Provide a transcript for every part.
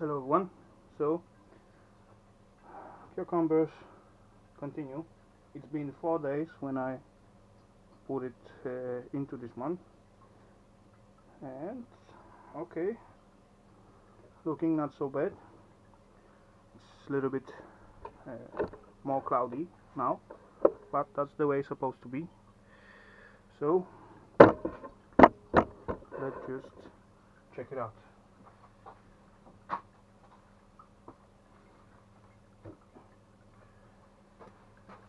hello everyone so cucumbers continue. It's been four days when I put it uh, into this month and okay. Looking not so bad. It's a little bit uh, more cloudy now but that's the way it's supposed to be. So let's just check it out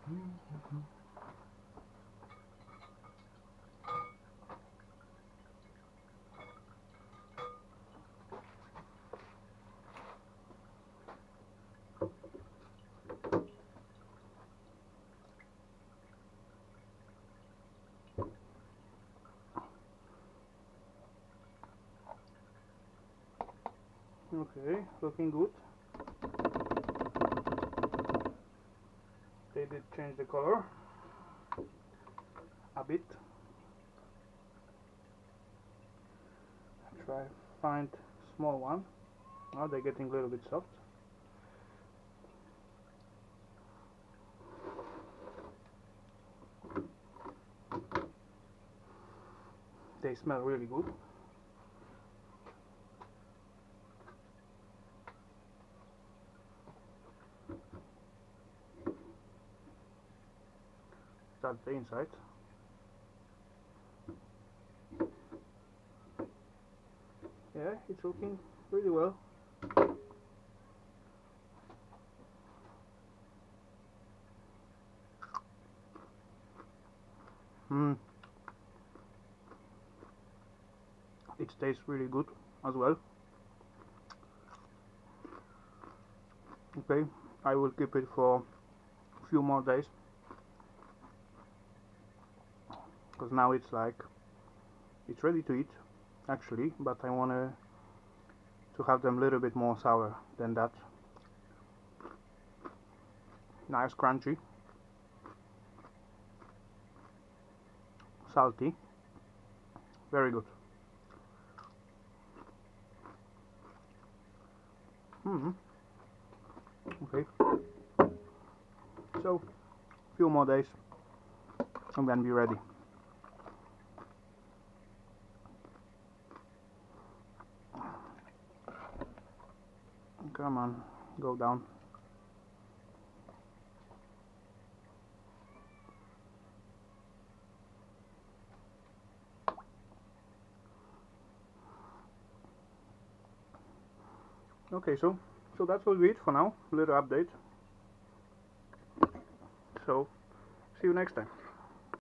Okay, looking good. Did change the color a bit. Try find small one. Now they're getting a little bit soft. They smell really good. That's the inside. Yeah, it's looking really well. Hmm. It tastes really good as well. Okay, I will keep it for a few more days because now it's like it's ready to eat actually but I want to to have them a little bit more sour than that. Nice crunchy. Salty. Very good. Mm -hmm. okay. So few more days. I'm gonna be ready Come on, go down. Okay, so so that will be it for now. Little update. So see you next time.